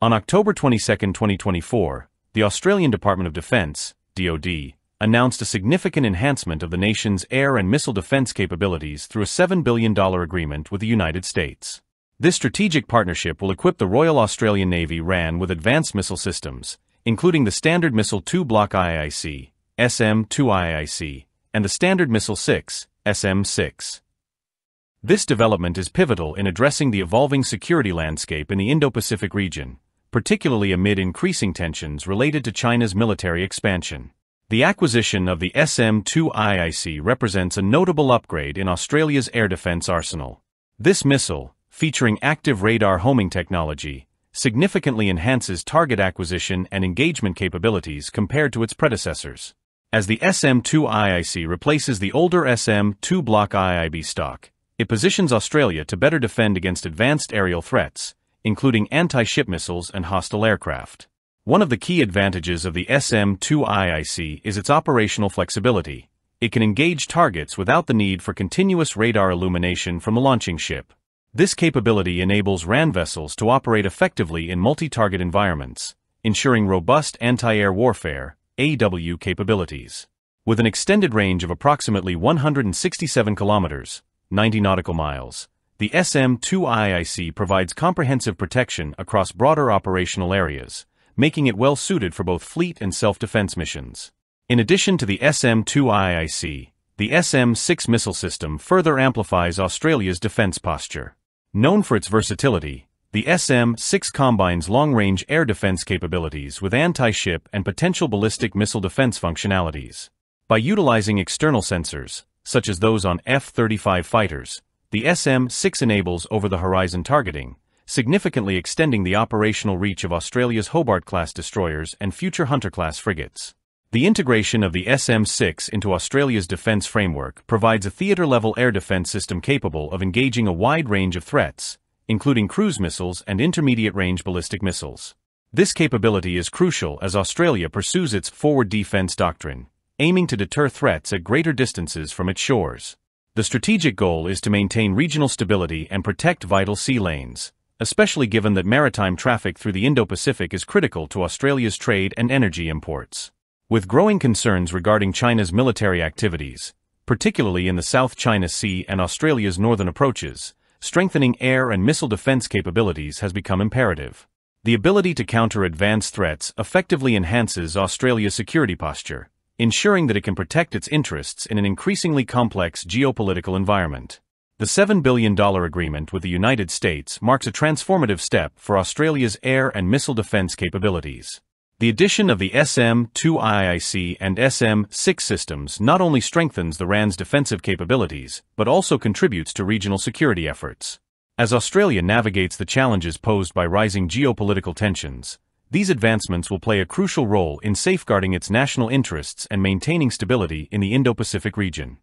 On October 22, 2024, the Australian Department of Defence, DoD, announced a significant enhancement of the nation's air and missile defense capabilities through a $7 billion agreement with the United States. This strategic partnership will equip the Royal Australian Navy RAN with advanced missile systems, including the Standard Missile 2 Block IIIC, SM-2 IIIC, and the Standard Missile 6, SM-6. This development is pivotal in addressing the evolving security landscape in the Indo-Pacific region, particularly amid increasing tensions related to China's military expansion. The acquisition of the SM-2 IIIC represents a notable upgrade in Australia's air defence arsenal. This missile, featuring active radar homing technology, significantly enhances target acquisition and engagement capabilities compared to its predecessors. As the SM-2 IIC replaces the older SM-2 Block IIB stock, it positions Australia to better defend against advanced aerial threats, including anti-ship missiles and hostile aircraft. One of the key advantages of the SM-2 IIIC is its operational flexibility. It can engage targets without the need for continuous radar illumination from the launching ship. This capability enables RAN vessels to operate effectively in multi-target environments, ensuring robust anti-air warfare AW capabilities. With an extended range of approximately 167 kilometers, 90 nautical miles, the SM-2 IIIC provides comprehensive protection across broader operational areas, making it well suited for both fleet and self-defense missions. In addition to the SM-2 IIIC, the SM-6 missile system further amplifies Australia's defense posture. Known for its versatility, the SM-6 combines long-range air defense capabilities with anti-ship and potential ballistic missile defense functionalities. By utilizing external sensors, such as those on F-35 fighters, the SM-6 enables over-the-horizon targeting, significantly extending the operational reach of Australia's Hobart-class destroyers and future Hunter-class frigates. The integration of the SM-6 into Australia's defence framework provides a theatre-level air defence system capable of engaging a wide range of threats, including cruise missiles and intermediate-range ballistic missiles. This capability is crucial as Australia pursues its forward defence doctrine, aiming to deter threats at greater distances from its shores. The strategic goal is to maintain regional stability and protect vital sea lanes, especially given that maritime traffic through the Indo-Pacific is critical to Australia's trade and energy imports. With growing concerns regarding China's military activities, particularly in the South China Sea and Australia's northern approaches, strengthening air and missile defense capabilities has become imperative. The ability to counter advanced threats effectively enhances Australia's security posture, ensuring that it can protect its interests in an increasingly complex geopolitical environment. The $7 billion agreement with the United States marks a transformative step for Australia's air and missile defense capabilities. The addition of the SM-2 IIIC and SM-6 systems not only strengthens the RAN's defensive capabilities, but also contributes to regional security efforts. As Australia navigates the challenges posed by rising geopolitical tensions, these advancements will play a crucial role in safeguarding its national interests and maintaining stability in the Indo-Pacific region.